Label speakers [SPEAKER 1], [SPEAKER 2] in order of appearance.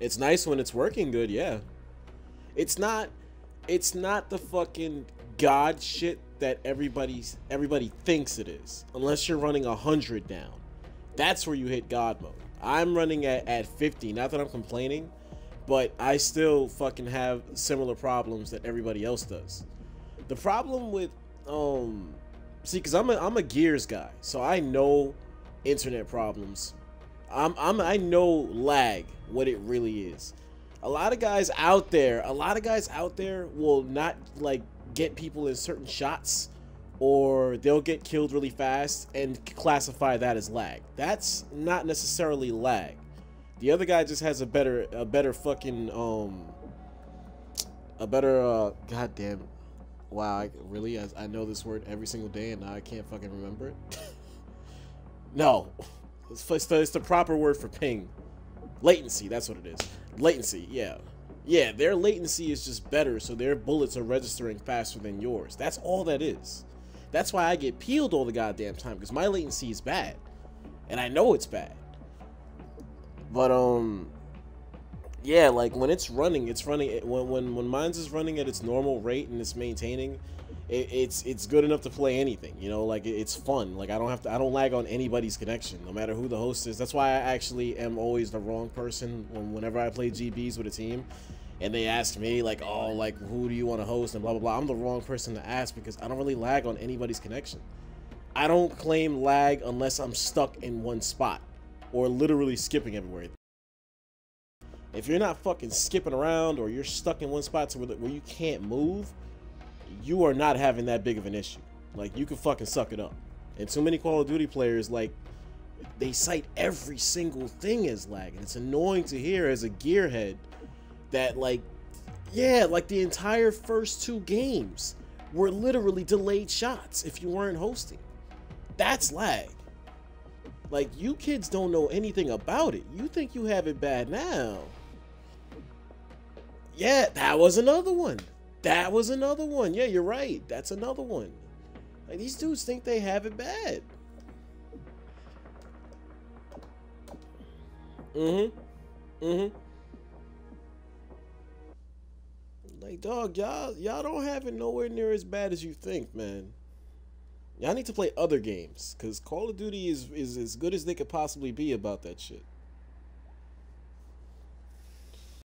[SPEAKER 1] It's nice when it's working good, yeah. It's not it's not the fucking god shit that everybody's everybody thinks it is. Unless you're running a hundred down. That's where you hit God mode. I'm running at, at 50, not that I'm complaining, but I still fucking have similar problems that everybody else does. The problem with um see cuz I'm a I'm a Gears guy, so I know internet problems. I'm I'm I know lag what it really is. A lot of guys out there, a lot of guys out there will not like get people in certain shots or they'll get killed really fast and classify that as lag. That's not necessarily lag. The other guy just has a better a better fucking um a better uh goddamn wow I, really I, I know this word every single day and now I can't fucking remember it. no, it's, it's, the, it's the proper word for ping. Latency, that's what it is. Latency, yeah. Yeah, their latency is just better, so their bullets are registering faster than yours. That's all that is. That's why I get peeled all the goddamn time, because my latency is bad. And I know it's bad. But, um, yeah, like, when it's running, it's running, when, when, when mine's is running at its normal rate and it's maintaining, it, it's it's good enough to play anything, you know, like, it's fun. Like, I don't have to, I don't lag on anybody's connection, no matter who the host is. That's why I actually am always the wrong person when, whenever I play GBs with a team and they ask me like, oh, like who do you want to host and blah blah blah. I'm the wrong person to ask because I don't really lag on anybody's connection. I don't claim lag unless I'm stuck in one spot or literally skipping everywhere. If you're not fucking skipping around or you're stuck in one spot to where, where you can't move, you are not having that big of an issue. Like you can fucking suck it up. And too many Call of Duty players like they cite every single thing as lag, and it's annoying to hear as a gearhead that like yeah, like the entire first two games were literally delayed shots if you weren't hosting. That's lag. Like you kids don't know anything about it. You think you have it bad now. Yeah, that was another one. That was another one. Yeah, you're right. That's another one. Like these dudes think they have it bad. Mm-hmm. Mm-hmm. Like, dog, y'all y'all don't have it nowhere near as bad as you think, man. Y'all need to play other games, cause Call of Duty is is as good as they could possibly be about that shit.